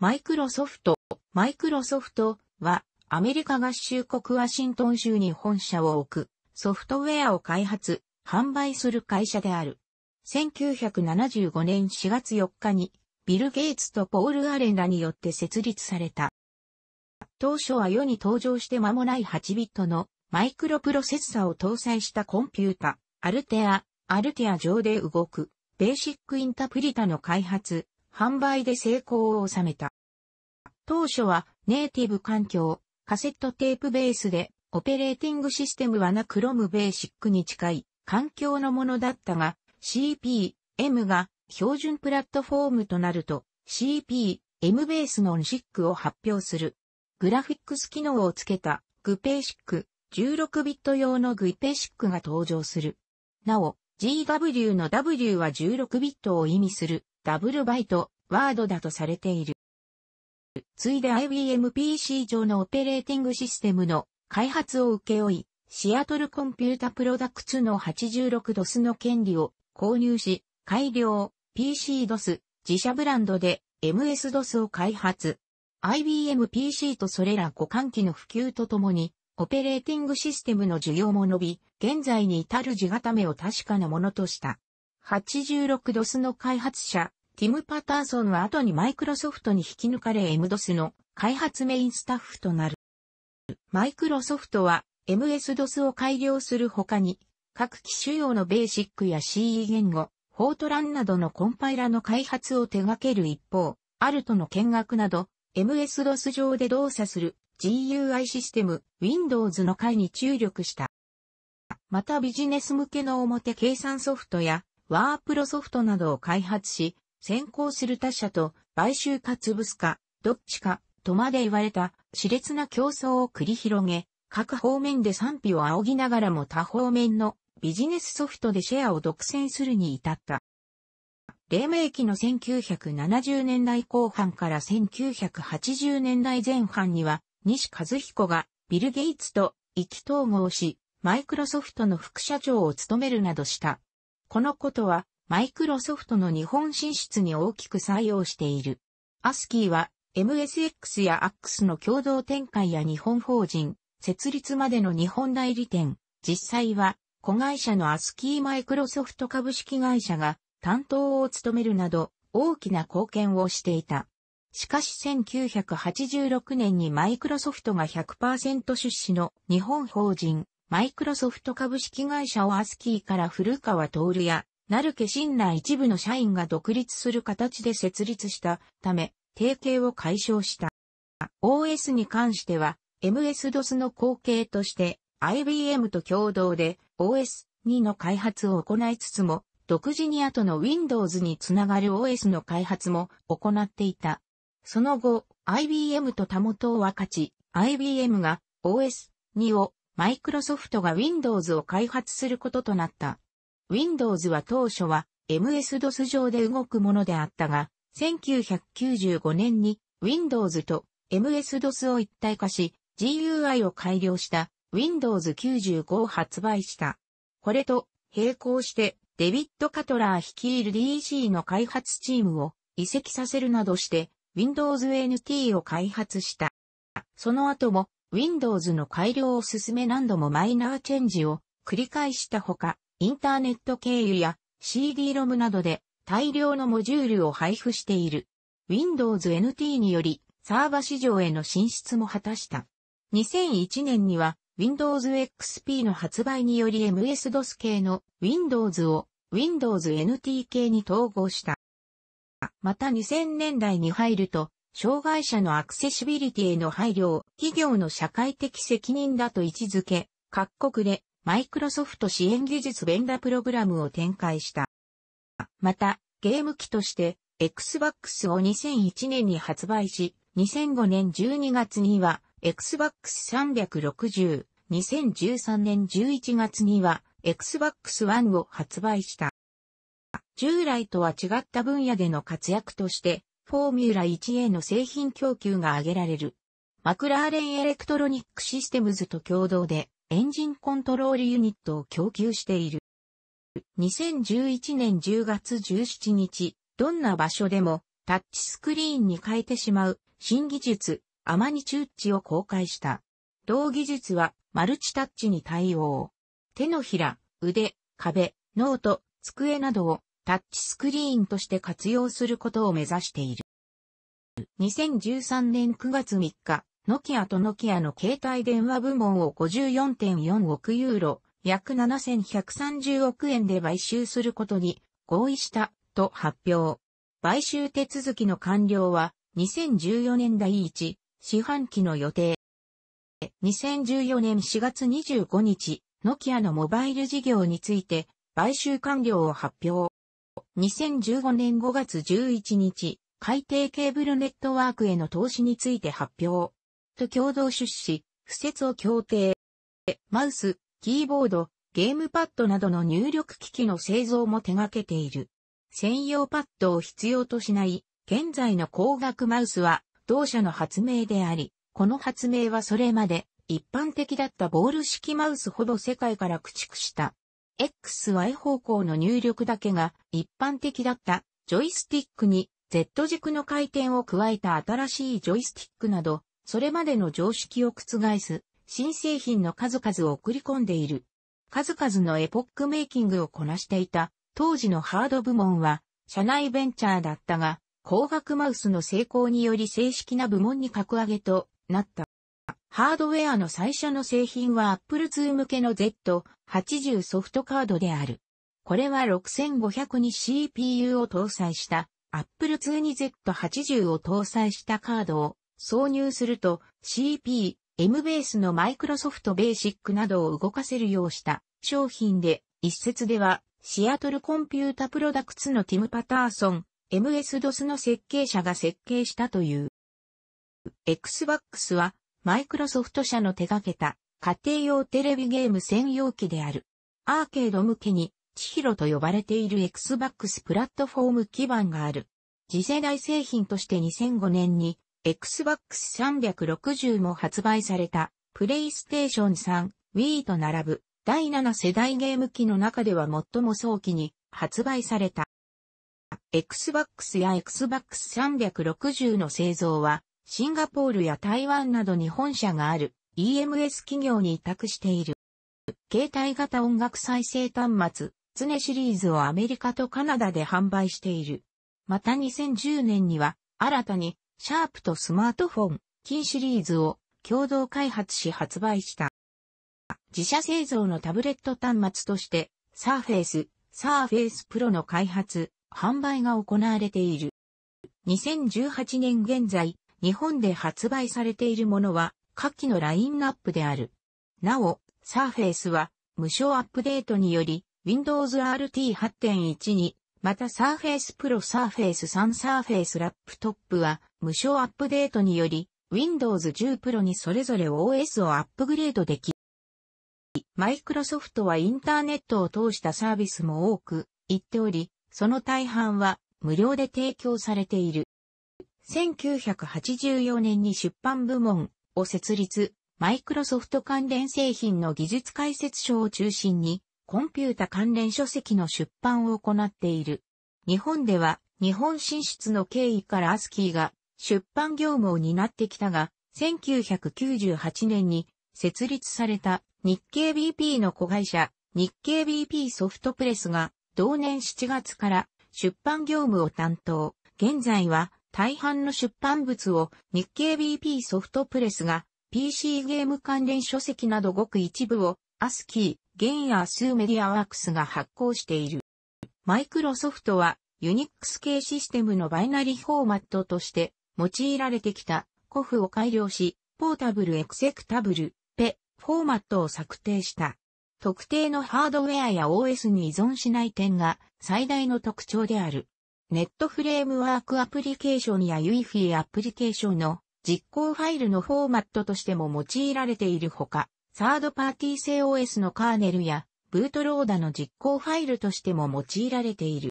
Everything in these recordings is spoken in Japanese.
マイクロソフト。マイクロソフトはアメリカ合衆国ワシントン州に本社を置くソフトウェアを開発、販売する会社である。1975年4月4日にビル・ゲイツとポール・アレンらによって設立された。当初は世に登場して間もない8ビットのマイクロプロセッサを搭載したコンピュータ、アルテア、アルテア上で動く、ベーシックインタプリタの開発、販売で成功を収めた。当初はネイティブ環境、カセットテープベースで、オペレーティングシステムはなクロムベーシックに近い環境のものだったが、CP、M が標準プラットフォームとなると、CP、M ベースの NSIC を発表する。グラフィックス機能をつけた GPESIC、16ビット用の GPESIC が登場する。なお、GW の W は16ビットを意味するダブルバイト、ワードだとされている。ついで IBM PC 上のオペレーティングシステムの開発を請け負い、シアトルコンピュータプロダクツの 86DOS の権利を購入し、改良、PC-DOS、自社ブランドで MS-DOS を開発。IBM PC とそれら互換機の普及とともに、オペレーティングシステムの需要も伸び、現在に至る地固めを確かなものとした。86DOS の開発者、ティム・パターソンは後にマイクロソフトに引き抜かれ MDOS の開発メインスタッフとなる。マイクロソフトは MS-DOS を改良する他に、各機種用のベーシックや CE 言語、フォートランなどのコンパイラの開発を手掛ける一方、アルトの見学など、MS-DOS 上で動作する GUI システム、Windows の回に注力した。またビジネス向けの表計算ソフトやワープロソフトなどを開発し、先行する他社と買収か潰すか、どっちか、とまで言われた熾烈な競争を繰り広げ、各方面で賛否を仰ぎながらも多方面のビジネスソフトでシェアを独占するに至った。黎明期の1970年代後半から1980年代前半には西和彦がビル・ゲイツと意気統合し、マイクロソフトの副社長を務めるなどした。このことは、マイクロソフトの日本進出に大きく採用している。アスキーは、MSX や AX の共同展開や日本法人、設立までの日本代理店、実際は、子会社のアスキーマイクロソフト株式会社が担当を務めるなど、大きな貢献をしていた。しかし1986年にマイクロソフトが100%出資の日本法人マイクロソフト株式会社をアスキーから古川徹や成家新内一部の社員が独立する形で設立したため、提携を解消した。OS に関しては MS-DOS の後継として IBM と共同で OS2 の開発を行いつつも独自に後の Windows につながる OS の開発も行っていた。その後、IBM とたもとを分かち、IBM が OS2 をマイクロソフトが Windows を開発することとなった。Windows は当初は MS-DOS 上で動くものであったが、1995年に Windows と MS-DOS を一体化し、GUI を改良した Windows 95を発売した。これと並行してデビッド・カトラー率いる DC の開発チームを移籍させるなどして Windows NT を開発した。その後も Windows の改良を進め何度もマイナーチェンジを繰り返したほか、インターネット経由や CD-ROM などで大量のモジュールを配布している。Windows NT によりサーバ市場への進出も果たした。2001年には Windows XP の発売により MS-DOS 系の Windows を Windows NT 系に統合した。また2000年代に入ると、障害者のアクセシビリティへの配慮を企業の社会的責任だと位置づけ、各国でマイクロソフト支援技術便打プログラムを展開した。また、ゲーム機として Xbox を2001年に発売し、2005年12月には Xbox 360、2013年11月には Xbox One を発売した。従来とは違った分野での活躍として、フォーミュラ 1A の製品供給が挙げられる。マクラーレンエレクトロニックシステムズと共同でエンジンコントロールユニットを供給している。2011年10月17日、どんな場所でもタッチスクリーンに変えてしまう新技術、 OmniTouch を公開した。同技術はマルチタッチに対応。手のひら、腕、壁、ノート、机などをタッチスクリーンとして活用することを目指している。2013年9月3日、ノキアとノキアの携帯電話部門を54.4億ユーロ、約7130億円で買収することに合意したと発表。買収手続きの完了は2014年第1四半期の予定。2014年4月25日、ノキアのモバイル事業について買収完了を発表。2015年5月11日、海底ケーブルネットワークへの投資について発表。と共同出資、不設を協定。マウス、キーボード、ゲームパッドなどの入力機器の製造も手掛けている。専用パッドを必要としない現在の光学マウスは同社の発明であり、この発明はそれまで一般的だったボール式マウスほど世界から駆逐した。XY 方向の入力だけが一般的だったジョイスティックに Z 軸の回転を加えた新しいジョイスティックなど、それまでの常識を覆す新製品の数々を送り込んでいる。数々のエポックメイキングをこなしていた当時のハード部門は社内ベンチャーだったが、光学マウスの成功により正式な部門に格上げとなった。ハードウェアの最初の製品は Apple II 向けの Z80 ソフトカードである。これは6500に CPU を搭載した Apple II に Z80 を搭載したカードを挿入すると CP、M ベースのマイクロソフトベーシックなどを動かせるようした商品で一説ではシアトルコンピュータプロダクツのティム・パターソン、MS-DOS の設計者が設計したという。Xbox はマイクロソフト社の手掛けた家庭用テレビゲーム専用機である。アーケード向けに千尋と呼ばれている Xbox プラットフォーム基盤がある。次世代製品として2005年に Xbox 360も発売されたプレイステーション3 Wii と並ぶ第7世代ゲーム機の中では最も早期に発売された。Xbox や Xbox 360の製造は、シンガポールや台湾などに本社がある EMS 企業に委託している。携帯型音楽再生端末、 Zune シリーズをアメリカとカナダで販売している。また2010年には、新たに、シャープとスマートフォン、 KIN シリーズを共同開発し発売した。自社製造のタブレット端末として、サーフェイス、サーフェイスプロの開発、販売が行われている。2018年現在、日本で発売されているものは、下記のラインナップである。なお、サーフェイスは、無償アップデートにより、Windows RT 8.1に、また Surface Pro Surface 3 Surface ラップトップは、無償アップデートにより、Windows 10 Pro にそれぞれ OS をアップグレードでき、マイクロソフトはインターネットを通したサービスも多く言っており、その大半は無料で提供されている。1984年に出版部門を設立、マイクロソフト関連製品の技術解説書を中心に、コンピュータ関連書籍の出版を行っている。日本では、日本進出の経緯からアスキーが出版業務を担ってきたが、1998年に設立された日経 BP の子会社、日経 BP ソフトプレスが同年7月から出版業務を担当。現在は大半の出版物を日経 BP ソフトプレスが PC ゲーム関連書籍などごく一部をアスキー、ゲンやスーメディアワークスが発行している。マイクロソフトは UNIX 系システムのバイナリフォーマットとして用いられてきた COFF を改良し、 Portable Executable、PE フォーマットを策定した。特定のハードウェアや OS に依存しない点が最大の特徴である。.NET Framework アプリケーションや UEFI アプリケーションの実行ファイルのフォーマットとしても用いられているほか、サードパーティー製 OS のカーネルやブートローダの実行ファイルとしても用いられている。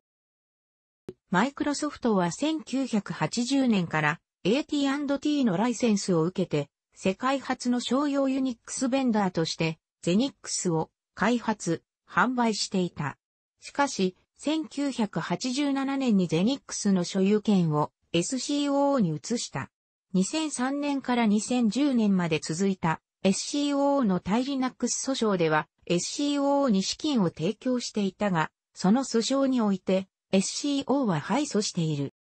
マイクロソフトは1980年から AT&T のライセンスを受けて世界初の商用 UNIX ベンダーとして XENIX を開発、販売していた。しかし、1987年にゼニックスの所有権を SCOO に移した。2003年から2010年まで続いた SCOO の対 Linux 訴訟では SCOO に資金を提供していたが、その訴訟において SCO は敗訴している。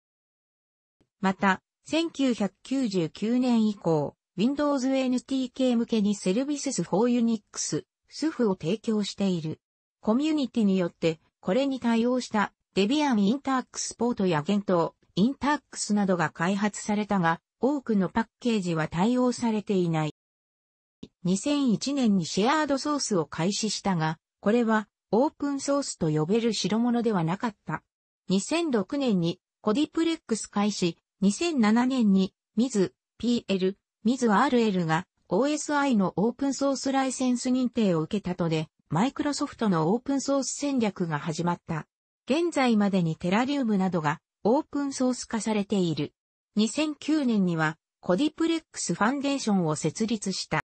また、1999年以降、Windows NTK 向けに Services for Unix、SUF を提供している。コミュニティによって、これに対応した Debian インタークスポートや Gent、インタークスなどが開発されたが、多くのパッケージは対応されていない。2001年にシェアードソースを開始したが、これはオープンソースと呼べる代物ではなかった。2006年にコディプレックス開始、2007年にミズ PL、ミズ RL が OSI のオープンソースライセンス認定を受けたとで、マイクロソフトのオープンソース戦略が始まった。現在までにテラリウムなどがオープンソース化されている。2009年にはコディプレックスファンデーションを設立した。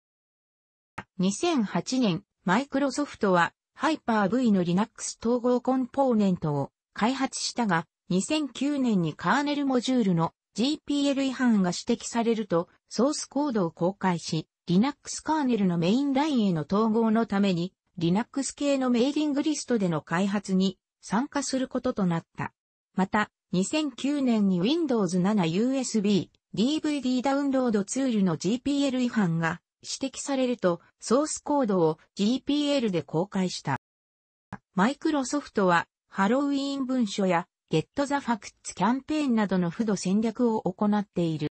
2008年、マイクロソフトはハイパー V の Linux 統合コンポーネントを開発したが、2009年にカーネルモジュールの GPL 違反が指摘されると、ソースコードを公開し、Linux カーネルのメインラインへの統合のために、Linux 系のメーリングリストでの開発に参加することとなった。また、2009年に Windows 7 USB DVD ダウンロードツールの GPL 違反が指摘されると、ソースコードを GPL で公開した。マイクロソフトは、ハロウィーン文書や Get the Facts キャンペーンなどの不度戦略を行っている。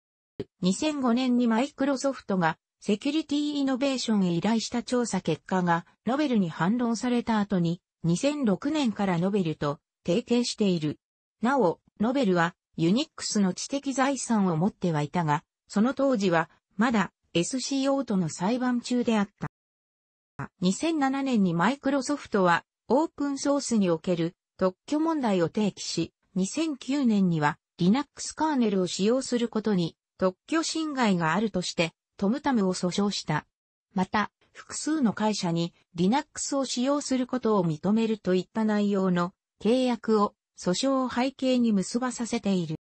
2005年にマイクロソフトがセキュリティイノベーションへ依頼した調査結果がノベルに反論された後に2006年からノベルと提携している。なお、ノベルはユニックスの知的財産を持ってはいたが、その当時はまだ SCO との裁判中であった。2007年にマイクロソフトはオープンソースにおける特許問題を提起し、2009年には Linux カーネルを使用することに特許侵害があるとしてトムタムを訴訟した。また、複数の会社に Linux を使用することを認めるといった内容の契約を訴訟を背景に結ばさせている。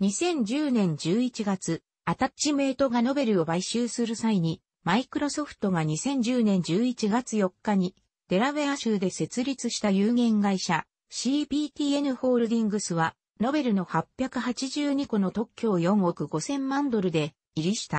2010年11月、アタッチメイトがノベルを買収する際に、マイクロソフトが2010年11月4日にデラウェア州で設立した有限会社 CPTN ホールディングスは、ノベルの882個の特許を4億5000万ドルで入りした。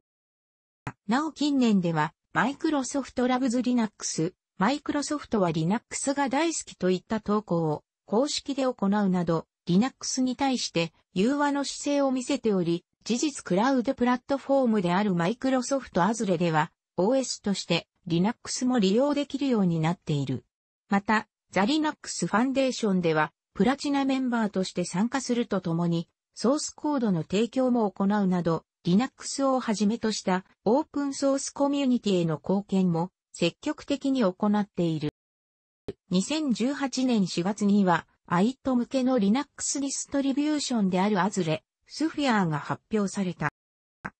なお近年では、マイクロソフトラブズリナックス、マイクロソフトはリナックスが大好きといった投稿を公式で行うなど、リナックスに対して融和の姿勢を見せており、事実クラウドプラットフォームであるマイクロソフトアズレでは、OS として Linux も利用できるようになっている。また、ザ・リナックス・ファンデーションでは、プラチナメンバーとして参加するとともに、ソースコードの提供も行うなど、Linux をはじめとしたオープンソースコミュニティへの貢献も積極的に行っている。2018年4月には、IT 向けの Linux ディストリビューションであるアズレ、スフィアーが発表された。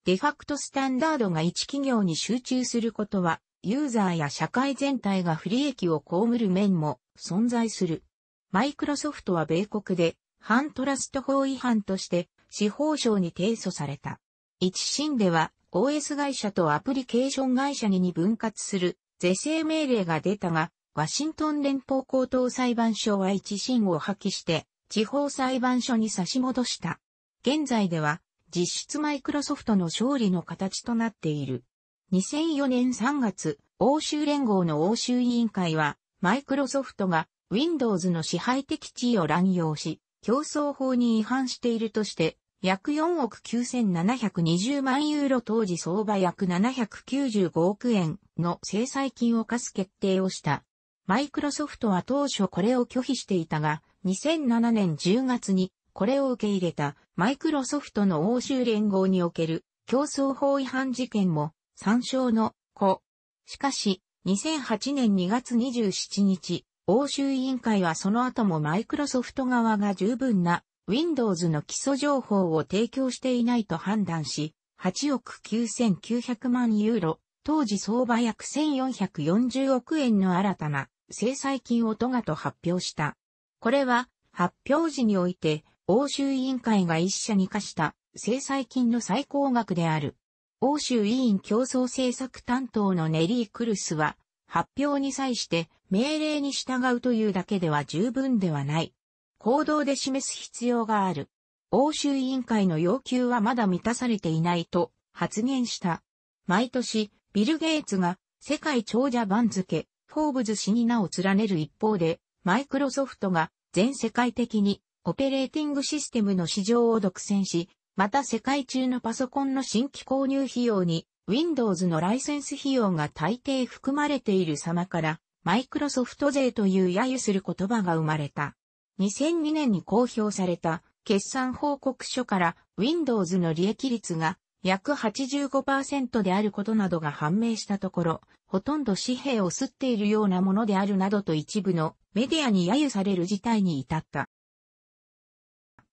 デファクトスタンダードが一企業に集中することは、ユーザーや社会全体が不利益を被る面も存在する。マイクロソフトは米国で反トラスト法違反として司法省に提訴された。一審では OS 会社とアプリケーション会社に分割する是正命令が出たが、ワシントン連邦高等裁判所は一審を破棄して地方裁判所に差し戻した。現在では実質マイクロソフトの勝利の形となっている。2004年3月、欧州連合の欧州委員会は、マイクロソフトが Windows の支配的地位を乱用し、競争法に違反しているとして、約4億9720万ユーロ当時相場約795億円の制裁金を課す決定をした。マイクロソフトは当初これを拒否していたが、2007年10月にこれを受け入れたマイクロソフトの欧州連合における競争法違反事件も参照の子。しかし、2008年2月27日、欧州委員会はその後もマイクロソフト側が十分な Windows の基礎情報を提供していないと判断し、8億9900万ユーロ、当時相場約1440億円の新たな制裁金をトガと発表した。これは発表時において欧州委員会が一社に課した制裁金の最高額である。欧州委員競争政策担当のネリー・クルスは、発表に際して命令に従うというだけでは十分ではない。行動で示す必要がある。欧州委員会の要求はまだ満たされていないと発言した。毎年、ビル・ゲイツが世界長者番付、フォーブズ氏に名を連ねる一方で、マイクロソフトが全世界的にオペレーティングシステムの市場を独占し、また世界中のパソコンの新規購入費用に Windows のライセンス費用が大抵含まれている様から、マイクロソフト税という揶揄する言葉が生まれた。2002年に公表された決算報告書から Windows の利益率が約85%であることなどが判明したところ、ほとんど紙幣を吸っているようなものであるなどと一部のメディアに揶揄される事態に至った。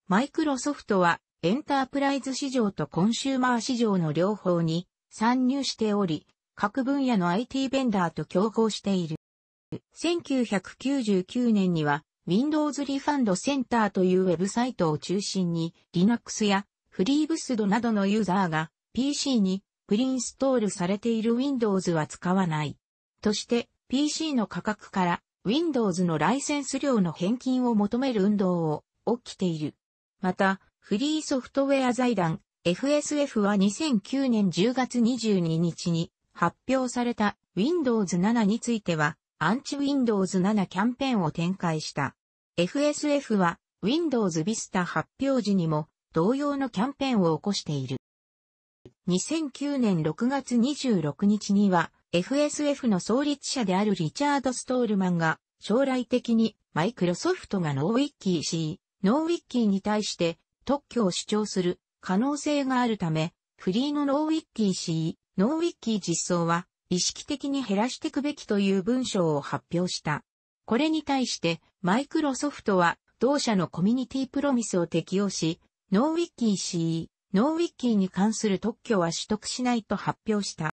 マイクロソフトはエンタープライズ市場とコンシューマー市場の両方に参入しており、各分野の IT ベンダーと競合している。1999年には Windows Refund Center というウェブサイトを中心に Linux やフリーブスドなどのユーザーが PC にプリンストールされている Windows は使わない。として PC の価格から Windows のライセンス料の返金を求める運動を起きている。また、フリーソフトウェア財団 FSF は2009年10月22日に発表された Windows 7についてはアンチ Windows 7キャンペーンを展開した。FSF は Windows Vista 発表時にも同様のキャンペーンを起こしている。2009年6月26日には FSF の創立者であるリチャード・ストールマンが将来的にマイクロソフトがノーウィッキー C、ノーウィッキーに対して特許を主張する可能性があるため、フリーのノーウィッキー C、ノーウィッキー実装は意識的に減らしていくべきという文章を発表した。これに対してマイクロソフトは同社のコミュニティプロミスを適用し、ノーウィッキー CE、ノーウィッキーに関する特許は取得しないと発表した。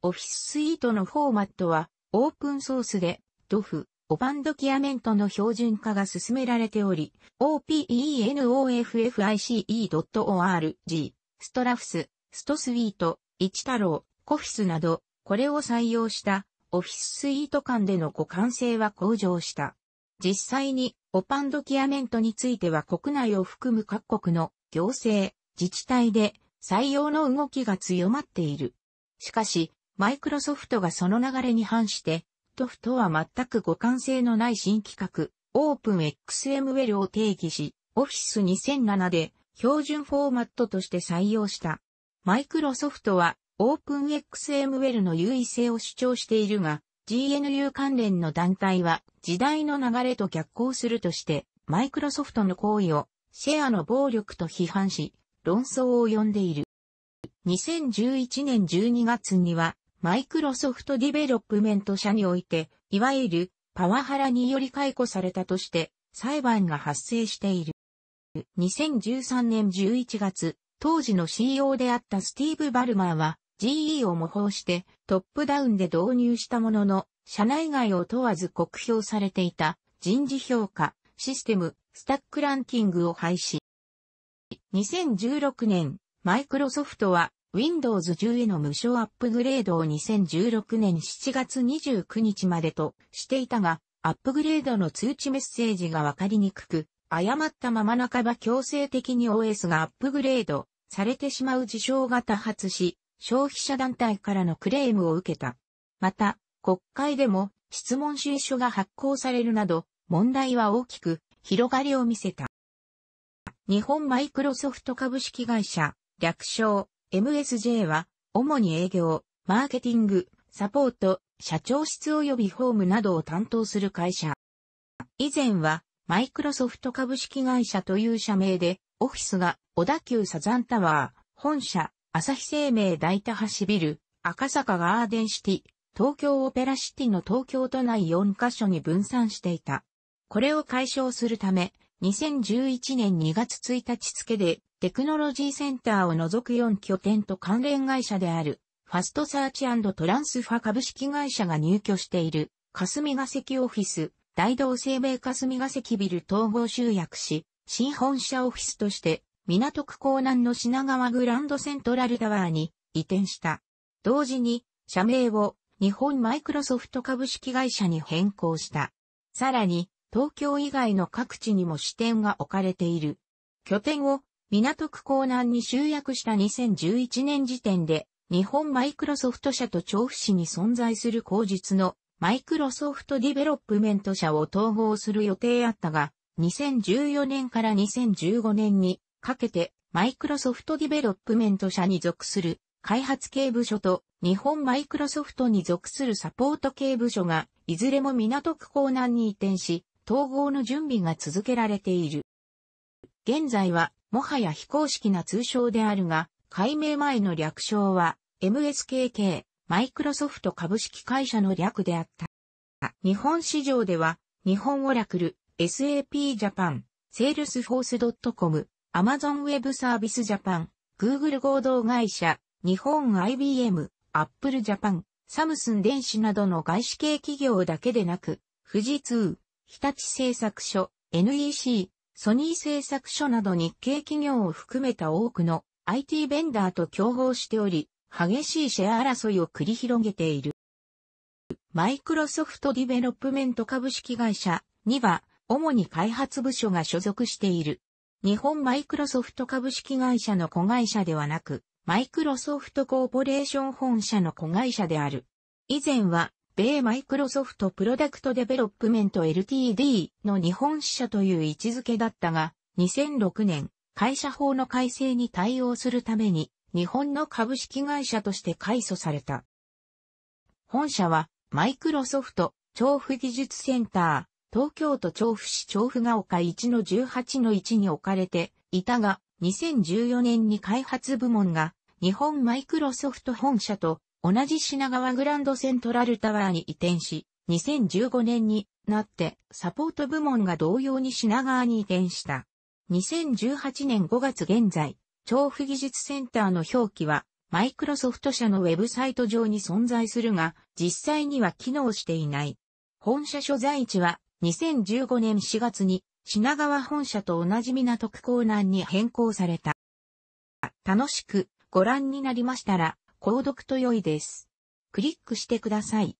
オフィススイートのフォーマットはオープンソースで DOF、オパンドキアメントの標準化が進められており、OPENOFFICE.org、ストラフス、ストスイート、一太郎、コフィスなど、これを採用したオフィススイート間での互換性は向上した。実際に、オパンドキアメントについては国内を含む各国の行政、自治体で採用の動きが強まっている。しかし、マイクロソフトがその流れに反して、トフとは全く互換性のない新企画、オープン XML を定義し、Office 2007で標準フォーマットとして採用した。マイクロソフトはオープン XML の優位性を主張しているが、GNU 関連の団体は時代の流れと逆行するとして、マイクロソフトの行為をシェアの暴力と批判し、論争を呼んでいる。2011年12月にはマイクロソフトディベロップメント社において、いわゆるパワハラにより解雇されたとして裁判が発生している。2013年11月、当時の CEO であったスティーブ・バルマーは GE を模倣してトップダウンで導入したものの、社内外を問わず酷評されていた人事評価、システム、スタックランキングを廃止。2016年、マイクロソフトは Windows 10への無償アップグレードを2016年7月29日までとしていたが、アップグレードの通知メッセージがわかりにくく、誤ったまま半ば強制的に OS がアップグレードされてしまう事象が多発し、消費者団体からのクレームを受けた。また、国会でも質問主意書が発行されるなど、問題は大きく広がりを見せた。日本マイクロソフト株式会社、略称 MSJ は、主に営業、マーケティング、サポート、社長室及びホームなどを担当する会社。以前は、マイクロソフト株式会社という社名で、オフィスが小田急サザンタワー、本社、朝日生命大田橋ビル、赤坂ガーデンシティ、東京オペラシティの東京都内4カ所に分散していた。これを解消するため、2011年2月1日付でテクノロジーセンターを除く4拠点と関連会社である、ファストサーチトランスファ株式会社が入居している、霞ヶ関オフィス、大道生命霞ヶ関ビル統合集約し、新本社オフィスとして、港区港南の品川グランドセントラルタワーに移転した。同時に、社名を日本マイクロソフト株式会社に変更した。さらに、東京以外の各地にも支店が置かれている。拠点を港区港南に集約した2011年時点で、日本マイクロソフト社と調布市に存在する後述のマイクロソフトディベロップメント社を統合する予定あったが、2014年から2015年にかけてマイクロソフトディベロップメント社に属する開発系部署と日本マイクロソフトに属するサポート系部署がいずれも港区港南に移転し、統合の準備が続けられている。現在はもはや非公式な通称であるが、改名前の略称は MSKK マイクロソフト株式会社の略であった。日本市場では日本オラクル、SAP Japan、Salesforce.com、Amazon Web Service Japan、Google 合同会社、日本 IBM、Apple Japan、サムスン電子などの外資系企業だけでなく、富士通、日立製作所、NEC、ソニー製作所など日系企業を含めた多くの IT ベンダーと競合しており、激しいシェア争いを繰り広げている。マイクロソフトディベロップメント株式会社には、主に開発部署が所属している。日本マイクロソフト株式会社の子会社ではなく、マイクロソフトコーポレーション本社の子会社である。以前は、米マイクロソフトプロダクトデベロップメント LTD の日本支社という位置づけだったが、2006年、会社法の改正に対応するために、日本の株式会社として改組された。本社は、マイクロソフト、調布技術センター、東京都調布市調布が丘1の18の1に置かれていたが、2014年に開発部門が日本マイクロソフト本社と同じ品川グランドセントラルタワーに移転し、2015年になってサポート部門が同様に品川に移転した。2018年5月現在、調布技術センターの表記はマイクロソフト社のウェブサイト上に存在するが、実際には機能していない。本社所在地は2015年4月に品川本社と同じ港区港南に変更された。楽しくご覧になりましたら、購読と良いです。クリックしてください。